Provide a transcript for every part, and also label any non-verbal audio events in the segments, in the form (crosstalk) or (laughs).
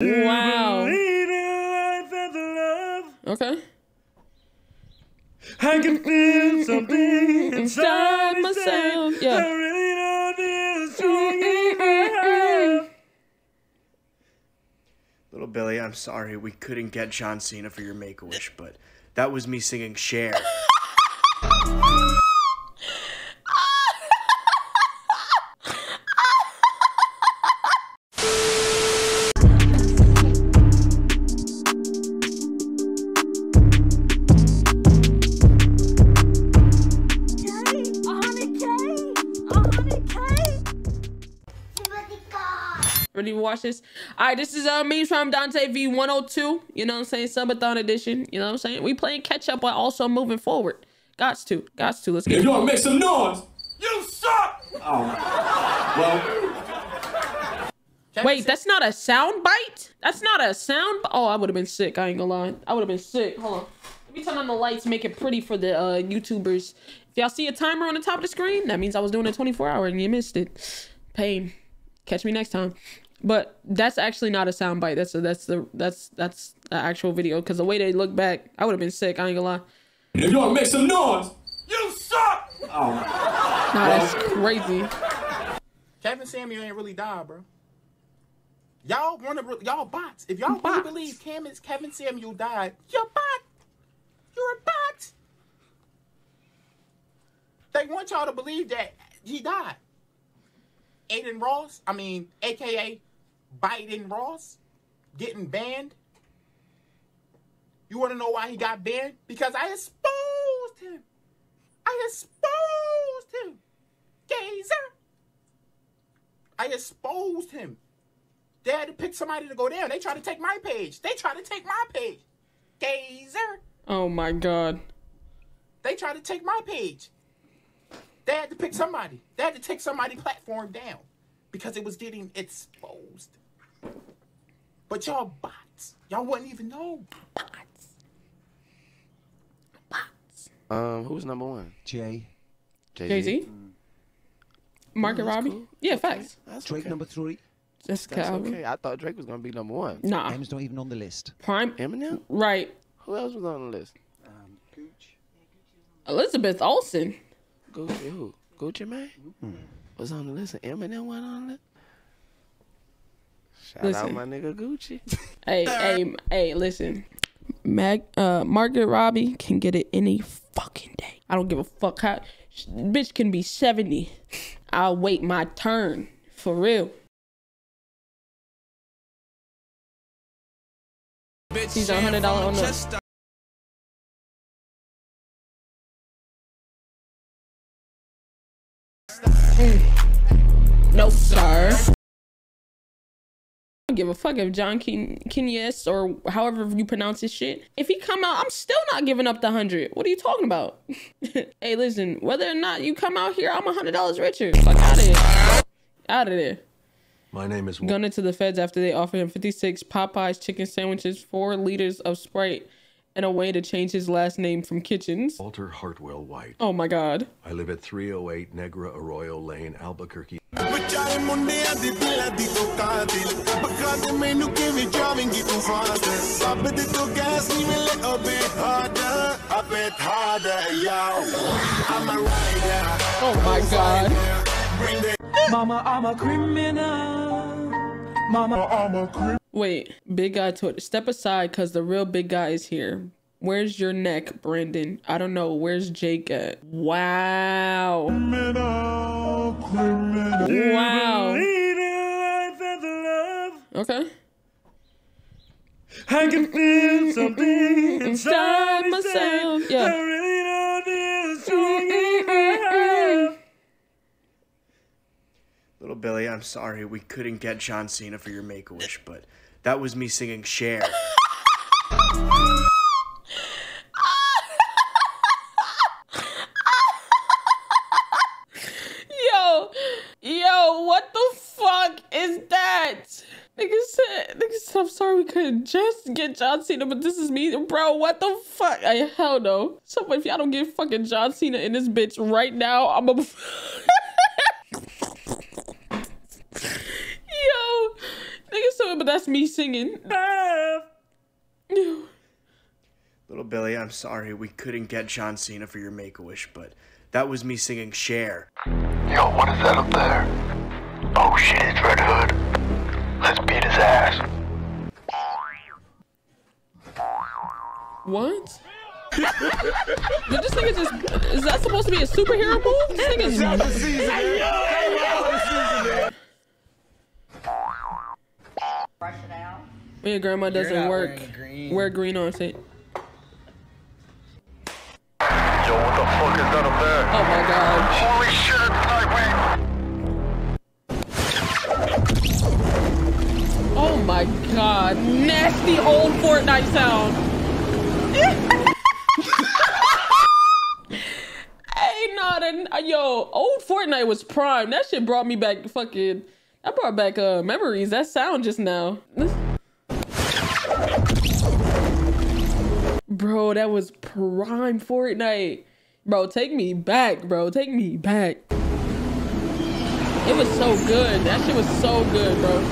Wow. Believe in life and the love. Okay. I can feel something (laughs) inside Inside myself, yeah. I really don't feel strong as I have. Little Billy, I'm sorry we couldn't get John Cena for your Make a Wish, but that was me singing Cher. (laughs) watch this? All right, this is uh, me from Dontai V102. You know what I'm saying? Subathon edition. You know what I'm saying? We playing catch up while also moving forward. Gots to. Gots to. Let's get If it. you want to make some noise, You suck! well, Wait, that's not a sound bite? That's not a sound Oh, I would have been sick. I ain't gonna lie. I would have been sick. Hold on. Let me turn on the lights, make it pretty for the uh, YouTubers. If y'all see a timer on the top of the screen, that means I was doing a 24 hour and you missed it. Pain. Catch me next time. But that's actually not a sound bite. That's a, that's the that's that's an actual video. Cause the way they look back, I would have been sick. I ain't gonna lie. if you want to make some noise, You suck! Oh, Nah, that's crazy. Kevin Samuel ain't really died, bro. Y'all want to y'all bots. If y'all really Bots. believe Kevin, Kevin Samuel died, you're a bot. You're a bot. They want y'all to believe that he died. Adin Ross, I mean, AKA Biden Ross, getting banned. You want to know why he got banned? Because I exposed him. I exposed him. Gazer. I exposed him. They had to pick somebody to go down. They tried to take my page. They tried to take my page. Gazer. Oh my god. They tried to take my page. They had to pick somebody. They had to take somebody platform down because it was getting exposed. But y'all bots. Y'all wouldn't even know. Bots. Bots. Um, who's number one? Jay. Jay Z. Margot Robbie. cool. Yeah, facts. That's Drake okay. number three. That's, That's Calvin. okay. I thought Drake was gonna be number one. Nah. Em's not even on the list. Prime. Eminem. Right. Who else was on the list? Um, Gooch. Elizabeth Olsen. Gucci. Who? Gucci Mane was on the list. And Eminem went on the list. Shout out Listen. my nigga Gucci. (laughs) Hey, hey, hey, listen. Mag, uh, Margaret Robbie can get it any fucking day. I don't give a fuck how. sh- Bitch can be 70. I'll wait my turn. For real. She's a hundred dollar on the. Mm. No, sir. I don't give a fuck if John Ken- Kenyes or however you pronounce his shit. If he come out, I'm still not giving up the hundred. What are you talking about? (laughs) hey, listen, whether or not you come out here, I'm a hundred dollars richer. Fuck out of here. Out of there. My name is Gunning to the feds after they offered him 56 Popeyes chicken sandwiches, four liters of Sprite, and a way to change his last name from Kitchens. Walter Hartwell White. Oh my God. I live at 308 Negra Arroyo Lane, Albuquerque. Oh my God. Mama, I'm a criminal. Mama, I'm a criminal. Wait, big guy told step aside because the real big guy is here. Where's your neck, Brandon? I don't know. Where's Jake at? Wow. Wow. Believe in life and the love. Okay. I can feel something (laughs) inside Inside myself, myself. yeah. I really don't feel as strong as I have. Little Billy, I'm sorry we couldn't get John Cena for your Make a Wish, but that was me singing Cher. (laughs) Yo, yo, what the fuck is that? Nigga said, nigga said, I'm sorry we couldn't just get John Cena, but this is me. Bro, what the fuck? I hell no. So if y'all don't get fucking John Cena in this bitch right now, I'm a. (laughs) (laughs) Yo, nigga, so (laughs) but that's me singing. (laughs) Little Billy, I'm sorry we couldn't get John Cena for your Make a Wish, but that was me singing Cher. Yo, what is that up there? Oh shit, it's Red Hood. Let's beat his ass. What? (laughs) Did this nigga just is that supposed to be a superhero move? This nigga's When your grandma doesn't not work, wearing green. wear green on it. Yo, what the fuck is that up there? Oh my god. Holy shit, it's Nightwing! Oh my god. Nasty old Fortnite sound. (laughs) hey, nah, then, uh, yo, old Fortnite was prime. That shit brought me back fucking. That brought back uh memories. That sound just now. Bro, that was prime Fortnite. Bro, take me back, bro. Take me back. It was so good. That shit was so good, bro.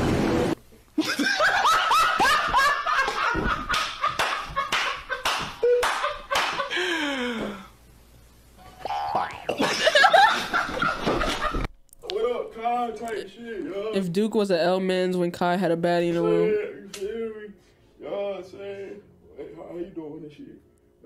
What up? Type shit, yo. If Duke was an L men's when Kai had a baddie in the room. you feel me? You know what I'm saying? How, how you doing this shit? You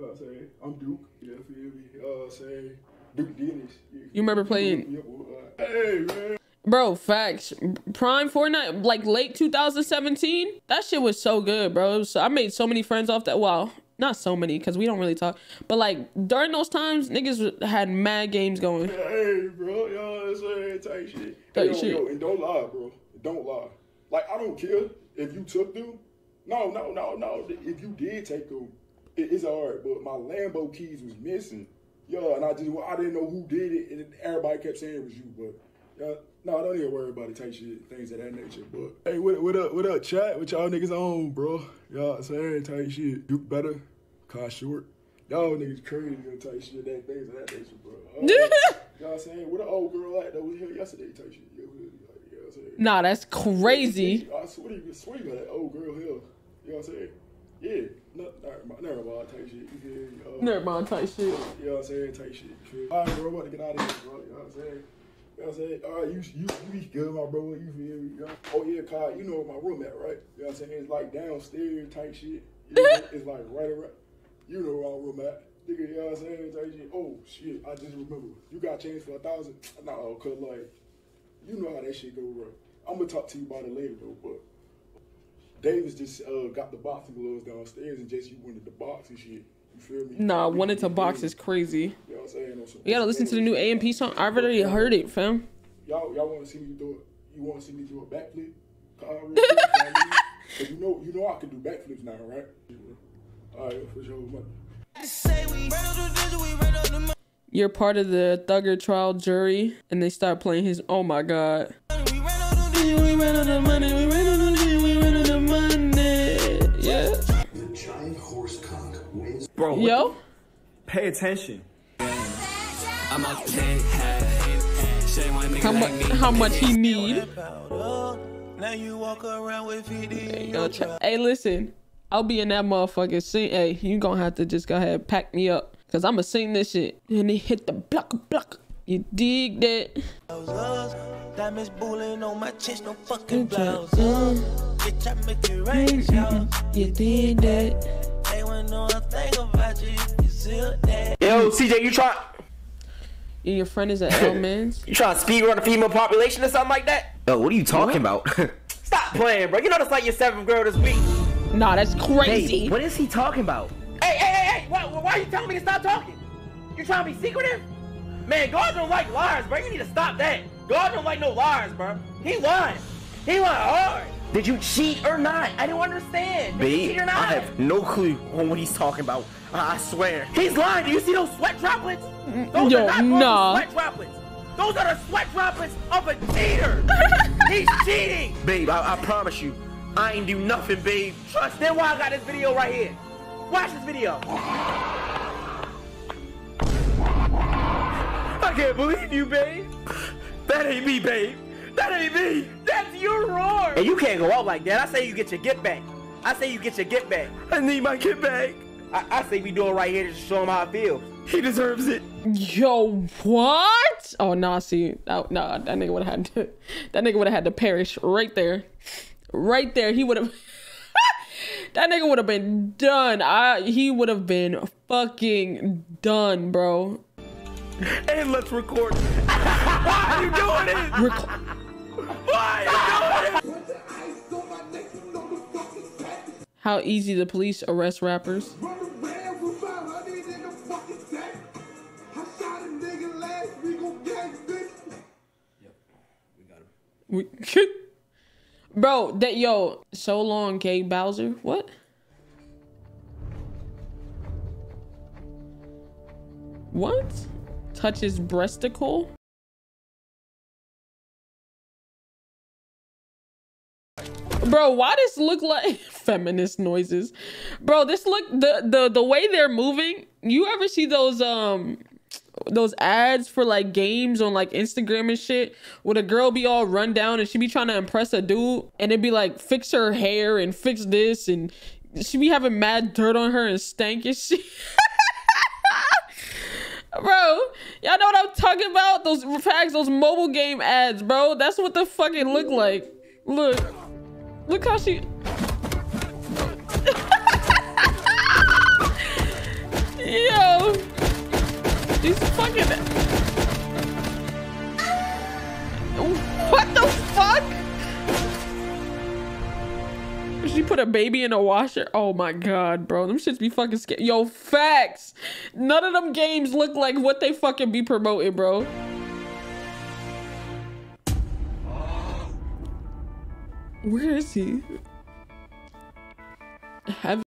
know what I'm saying? I'm Duke. Yeah, feel me? You know what I'm saying? Duke Dennis. You remember playing- Yeah, well, Hey, man. Bro, facts. Prime Fortnite, like late 2017. That shit was so good, bro. So I made so many friends off that. Well, not so many because we don't really talk. But like during those times, niggas had mad games going. Hey, bro. What I'm saying? Type shit. Hey, yo, shit. yo, and don't lie, bro. Don't lie. Like, I don't care if you took them. No, no, no, no. If you did take them, it, it's alright. But my Lambo keys was missing. Yo, and I just I didn't know who did it, and everybody kept saying it was you. But no, don't even worry about it. Type shit, things of that nature. But hey, what, what up? What up, chat? What y'all niggas on, bro? Y'all saying type shit. Duke better, car short. Y'all niggas crazy type shit. That things of that nature, bro. (laughs) Y'all saying where the old girl at that was here yesterday? Type shit. Yeah, we- like, you know what I'm saying? Nah, that's crazy. I swear you, swear you got that old girl here. You know what I'm saying? Yeah, no, never mind, type shit. You feel me? Uh, Never mind, type shit. You know what I'm saying? Type shit. You feel me? All right, bro, I'm about to get out of here, bro. You know what I'm saying? You know what I'm saying? All right, you, you, you be good, my bro. You feel me? You know? Oh, yeah, Kai, you know where my room at, right? You know what I'm saying? It's like downstairs type shit. You (laughs) know, it's like right around. You know where my room at. Nigga, you know what I'm saying? Type shit. Oh, shit, I just remember. You got change for a thousand? No, cause like, you know how that shit go, bro. I'm gonna talk to you about it later, though, but. Davis just uh, got the boxing gloves downstairs and Jesse wanted the box and shit. You feel? Nah, You wanted to box is crazy. You know what I'm saying? You gotta listen to the new AMP song. I've already heard it, fam. Y'all, y'all want to see me do it? You want to see me do a backflip? Kyle, real quick, you know I you know, you know I can do backflips now, right? All right, for sure. You're part of the Thugger trial jury, and they start playing his. Oh my god. Bro, what Yo. Pay attention. How much? How much he need? Now you walk around with 50 Hey, listen. I'll be in that motherfucker. Sing. Hey, you gonna have to just go ahead and pack me up, cause I'ma sing this shit. And he hit the block, block. You dig that? Diamonds bullying on my chest, no fucking Good blouse. Bitch, I make it rain. Mm-hmm. You did that. They wouldn't know a thing about you. You still that. Yo, CJ, you try And your friend is an L man's. (laughs) you trying to speed run the female population or something like that? Yo, what are you talking about? (laughs) Stop playing, bro. You know that's like your seventh girl this week. Nah, that's crazy. Hey, what is he talking about? Hey, hey, hey, hey! Why, why are you telling me to stop talking? You trying to be secretive? Man, God don't like liars, bro. You need to stop that. God don't like no liars, bro. He lied. He lied hard. Did you cheat or not? I don't understand. Did you cheat or not? I have no clue on what he's talking about. I I swear. He's lying. Do you see those sweat droplets? Those Yo, are not nah. sweat droplets. Those are the sweat droplets of a cheater. (laughs) He's cheating. Babe, I, I promise you, I ain't do nothing, babe. Trust. Then why I got this video right here? Watch this video. I can't believe you, babe. That ain't me, babe. That ain't me. That's your roar. And you can't go out like that. I say you get your get back. I say you get your get back. I need my get back. I, I say we do it right here to show him how it feels. He deserves it. Yo, what? Oh nah, see, oh, nah, that nigga would have had to, that nigga would have had to perish right there, right there. He would have, (laughs) that nigga would have been done. I, he would have been fucking done, bro. And let's record. (laughs) Why are you doing it? Rec- How easy the police arrest rappers. We, (laughs) bro, that yo, so long, K Bowser. What? What? Touches breasticle? Bro, why this look like (laughs) feminist noises? Bro, this look the the the way they're moving. You ever see those um those ads for like games on like Instagram and shit where the girl be all run down and she be trying to impress a dude and it'd be like fix her hair and fix this and she be having mad dirt on her and stank and shit. (laughs) bro, y'all know what I'm talking about? Those facts, those mobile game ads, bro. That's what the fucking look like. Look. Look how she Yo. She's fucking What the fuck? She put a baby in a washer. Oh my god, bro. Them shits be fucking scared. Yo, facts. None of them games look like what they fucking be promoting, bro. Where is he? Have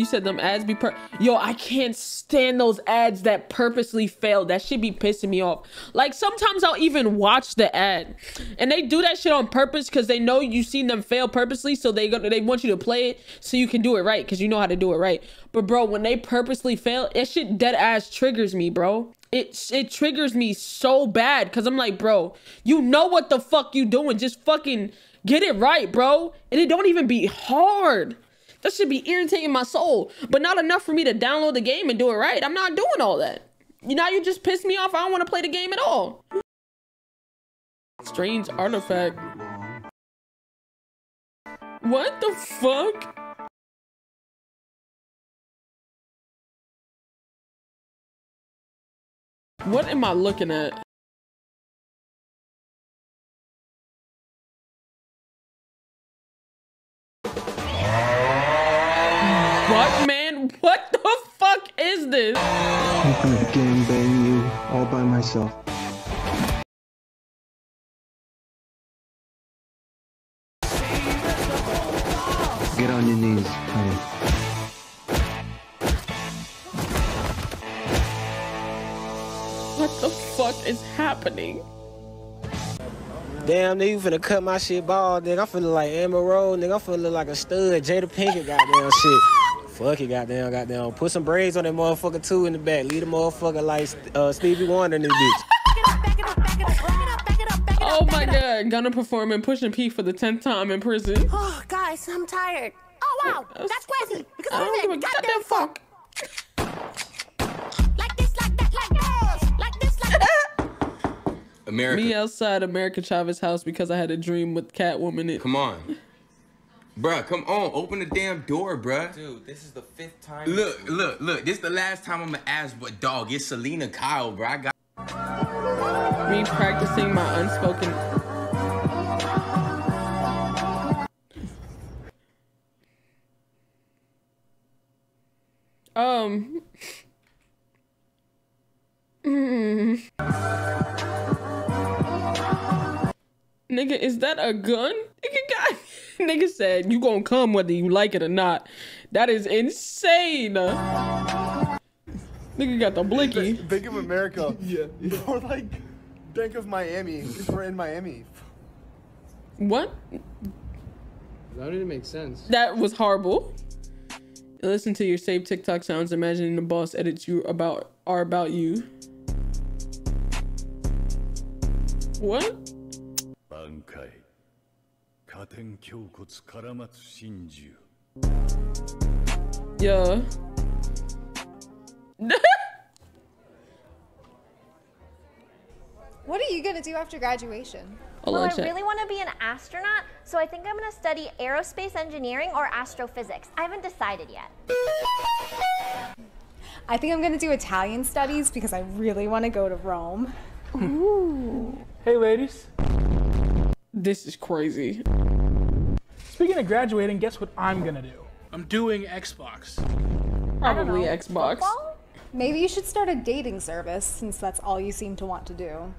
You said them ads be per Yo, I can't stand those ads that purposely fail. That should be pissing me off. Like sometimes I'll even watch the ad. And they do that shit on purpose because they know you seen them fail purposely. So they they want you to play it so you can do it right because you know how to do it right. But bro, when they purposely fail, it shit dead ass triggers me, bro. It it triggers me so bad because I'm like, bro, you know what the fuck you doing. Just fucking get it right, bro. And it don't even be hard. That should be irritating my soul, but not enough for me to download the game and do it right. I'm not doing all that. You know, you just pissed me off. I don't want to play the game at all. Strange artifact. What the fuck? What am I looking at? Is this? I'm gonna gangbang you all by myself. Get on your knees, honey. What the fuck is happening? Damn, nigga, you finna cut my shit bald, nigga. I'm feeling like Amber Rose, nigga. I'm feeling like a stud. Jada Pinkett, goddamn shit. Fuck it, goddamn, goddamn. Put some braids on that motherfucker too in the back. Leave the motherfucker like uh, Stevie Wonder in this bitch. Oh my god, gonna perform and pushing P for the 10th time in prison. Oh, guys, I'm tired. Oh, wow, that's crazy. Because I don't give a goddamn fuck. Like this, like that, like this. Like this, like that. America. Me outside America Chavez house because I had a dream with Catwoman. It. Come on. Bruh, come on. Open the damn door, bruh. Dude, this is the fifth time. Look, look, look. This is the last time I'm gonna ask, but dog, it's Selina Kyle, bruh. I got. Me practicing my unspoken. Um. Mm. (laughs) Nigga, is that a gun? Nigga, got, nigga said you gonna come whether you like it or not. That is insane. Nigga got the blicky. Bank of America. (laughs) yeah. Or like Bank of Miami. If we're in Miami. What? That didn't make sense. That was horrible. Listen to your saved TikTok sounds, imagining the boss edits you about are about you. What? 挽回 加点胸骨から待つ真珠 Yeah. (laughs) What are you gonna do after graduation? I'll well, I let you- really want to be an astronaut, so I think I'm going to study aerospace engineering or astrophysics. I haven't decided yet. I think I'm gonna do Italian studies because I really want to go to Rome. Ooh. Hey, ladies. This is crazy. Speaking of graduating, guess what I'm gonna do? I'm doing Xbox. Probably Xbox. Maybe you should start a dating service since that's all you seem to want to do.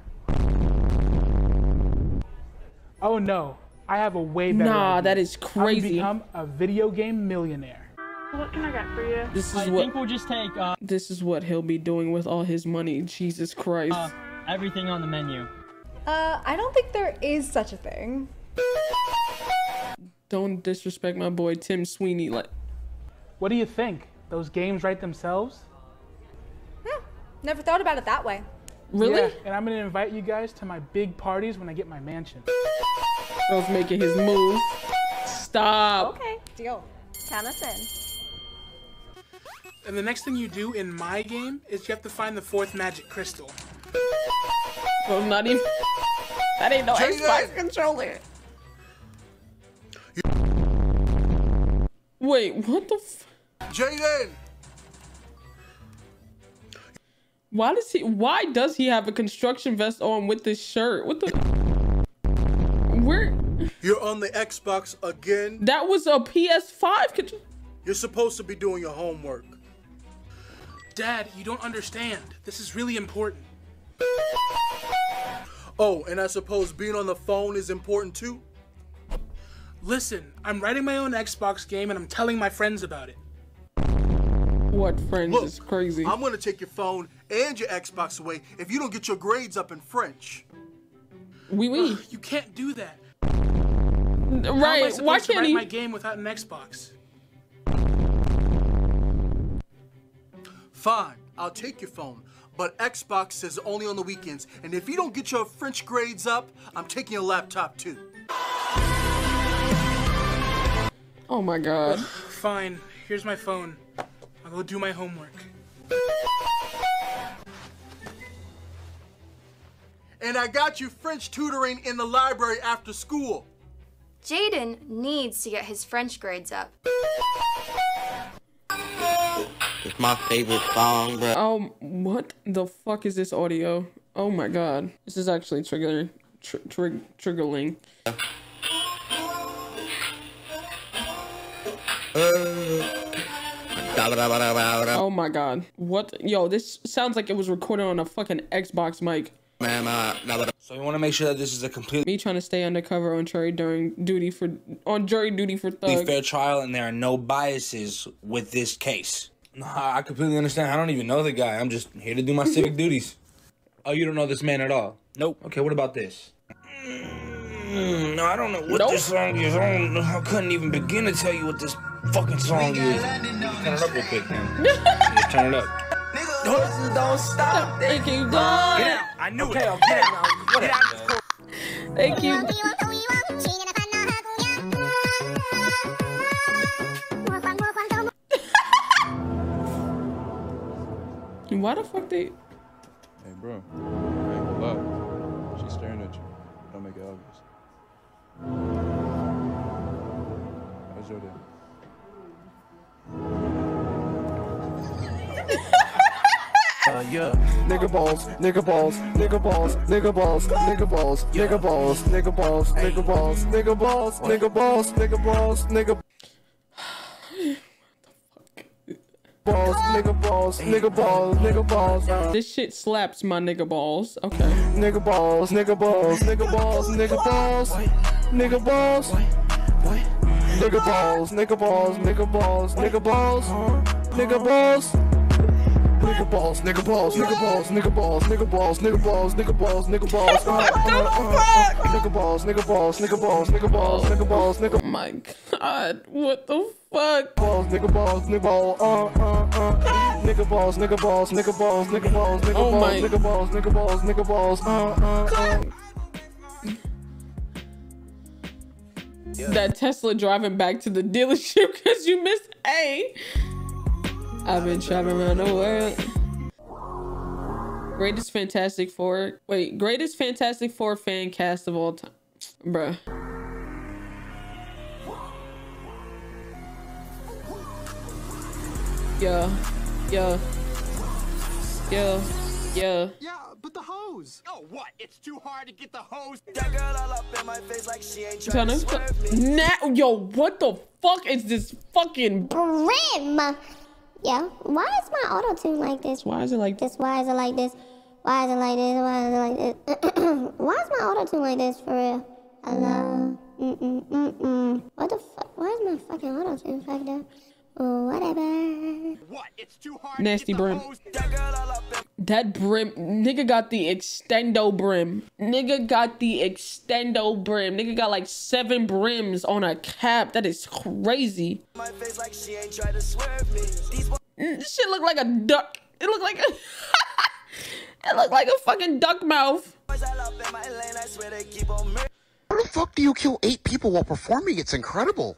Oh no, I have a way better. Nah, idea. that is I'm crazy. become a video game millionaire. What can I get for you? This is I what think we'll just take uh, this is what he'll be doing with all his money. Jesus Christ. uh, everything on the menu. Uh, I don't think there is such a thing. Don't disrespect my boy Tim Sweeney. Like, What do you think? Those games write themselves? Never thought about it that way. Really? Yeah, and I'm gonna invite you guys to my big parties when I get my mansion. Bro's making his move. Stop. Okay, deal. Count us in. And the next thing you do in my game is you have to find the fourth magic crystal. Bro, not even. That ain't no Jaden! Xbox controller. Wait, what the f- Jaden! Why does he why does he have a construction vest on with this shirt? What the Where You're on the Xbox again. That was a PS5 control. You're supposed to be doing your homework. Dad, you don't understand. This is really important. Oh, and I suppose being on the phone is important too? Listen, I'm writing my own Xbox game and I'm telling my friends about it. What friends Look, is crazy. I'm gonna take your phone and your Xbox away if you don't get your grades up in French. Oui, oui. You can't do that. How am I Right, supposed why to can't write he? my game without an Xbox? Fine, I'll take your phone. But Xbox says only on the weekends, and if you don't get your French grades up, I'm taking your laptop too. Oh my god. Fine, here's my phone. I'll go do my homework. And I got you French tutoring in the library after school. Jaden needs to get his French grades up. It's my favorite song, bro. Oh, what the fuck is this audio? Oh my god. This is actually triggering. Tr- trig- triggering. Oh my god. What? Yo, this sounds like it was recorded on a fucking Xbox mic. Uh, so you want to make sure that this is a complete Me trying to stay undercover on jury during duty for on jury duty for thug. fair trial and there are no biases with this case. No, I I completely understand. I don't even know the guy. I'm just here to do my civic duties. Oh, you don't know this man at all? Nope. Okay, what about this? Mm, no, I don't know what Nope. this song is. I, don't know. I couldn't even begin to tell you what this fucking song is. Turn it up real quick, man. (laughs) Just turn it up. Don't stop. Thank you, Get out. I knew okay, it. Get out. Get out. Thank you. Why the fuck they? Hey, bro. I ain't gonna. She's staring at you. Don't make it obvious. How's your day? Uh, yeah. Nigga balls, nigga balls, nigga balls, nigga balls, nigga balls, nigga balls, nigga balls, nigga balls, nigga balls, nigga balls, nigga balls, nigga balls, nigga balls, nigga balls, nigga balls. uh, This shit slaps my nigga balls. Okay. Nigga balls, nigga balls, nigga balls, nigga balls, nigga balls. Nigga balls, nigga balls, nigga balls, nigga balls, nigga balls nigga balls, nigga balls, nigga balls, nigga balls, nigga balls, nigga balls, nigga balls, nigga balls. What the fuck? Nigga balls, nigga balls, nigga balls, nigga balls, nigga balls, nigga. My God, what the fuck? Balls, nigga balls, nigga ball, uh, uh, uh. Nigga balls, nigga balls, nigga balls, nigga balls, nigga balls, nigga balls, nigga balls, nigga balls, uh, uh, uh. Yeah. that Tesla driving back to the dealership because you missed A. I've been traveling around the world. Greatest Fantastic Four. Wait, greatest Fantastic Four fan cast of all time. Bruh. Yeah. Yeah. Yeah. Yeah. Yeah, but the hose. Oh, what? It's too hard to get the hose. That girl all up in my face like she ain't Trying trying to to swerve me. now, yo, what the fuck is this fucking Brim. Yeah. Why is my auto tune like this? Why is it like this? Why is it like this? Why is it like this? Why is it like this? (clears throat) Why is my auto tune like this for real? Hello. Mm mm mm mm. What the fuck? Why is my fucking auto tune fucked up? Oh, whatever. What? It's too hard. nasty brim? That brim, nigga got the extendo brim. Nigga got the extendo brim. Nigga got like seven brims on a cap. That is crazy. My face like she ain't trying to swerve me. These Mm, This shit look like a duck. It look like a. (laughs) it look like a fucking duck mouth. all up in my lane, I swear they keep on murdering. How the fuck do you kill eight people while performing? It's incredible.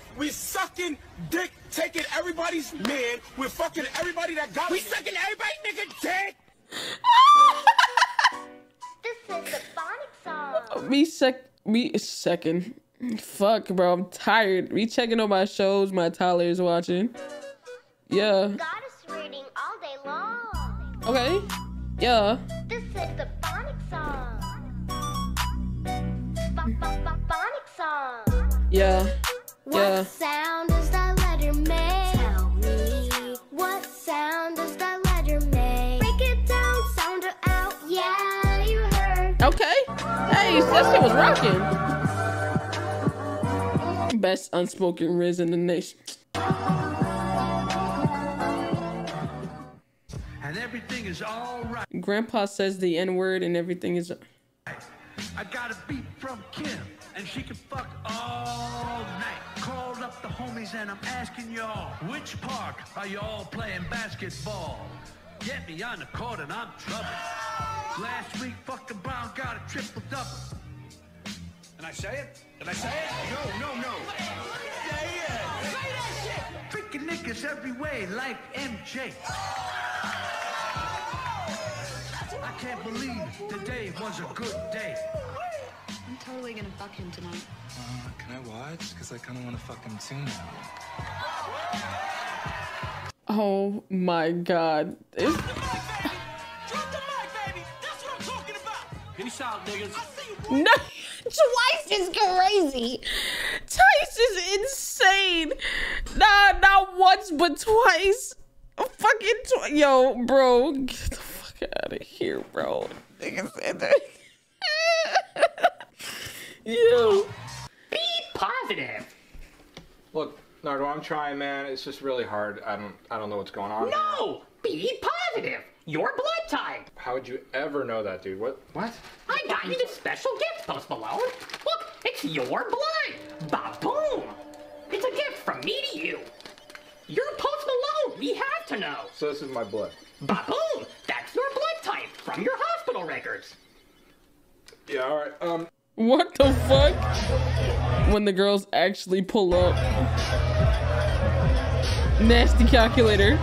Wha- We sucking dick. Sucking dick, taking everybody's man. We're fucking everybody that got. We sucking everybody nigga dick. (laughs) This is the phonic song. Me sec me second. Fuck, bro. I'm tired. Me checking on my shows my Tyler's watching. Yeah. Goddess reading all day long. Okay. Yeah. This is the phonic song. Song. Yeah. What sound does that letter make? Tell me. What sound does that letter make? Break it down, sound it out. Yeah, you heard. Okay. Hey, that shit was rocking. Best unspoken Rizz in the nation. And everything is all right. Grandpa says the N word and everything is. I got a beat from Kim, and she can fuck all night. The homies, and I'm asking y'all, which park are y'all playing basketball? Get me on the court, and I'm trouble. Last week, fucking Brown got a triple double. And I say it? Did I say it? No, no, no. Say it. Say that shit. Freaking niggas every way, like MJ. I can't believe today was a good day. I'm totally gonna fuck him tonight. Uh, can I watch? Because I kind of want to fuck him too now. Oh my god. It's- Peace out, niggas. No, (laughs) Twice is crazy. Twice is insane. Nah, not once, but twice. Fucking twice. Yo, bro, get the fuck out of here, bro. Nigga said that. Yo. Be positive. Look, Nardo, I'm trying, man. It's just really hard. I don't, I don't know what's going on. No, be positive. Your blood type. How would you ever know that, dude? What? What? I got you this special gift, Post Malone. Look, it's your blood. Ba-boom. It's a gift from me to you. You're Post Malone. We have to know. So this is my blood. Ba-boom. That's your blood type from your hospital records. Yeah. All right. Um. What the fuck? When the girls actually pull up. Nasty calculator.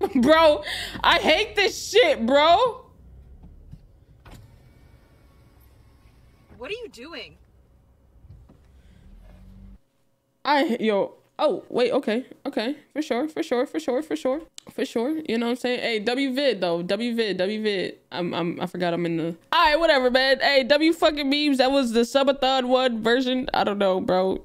(laughs) Bro, I hate this shit, bro. what are you doing? I yo. Oh wait. Okay. Okay. For sure. For sure. For sure. For sure. For sure. You know what I'm saying? Hey, W vid though. W vid. W vid. I'm. I'm. I forgot. I'm in the. All right. Whatever, man. Hey, W fucking memes. That was the subathon one version. I don't know, bro.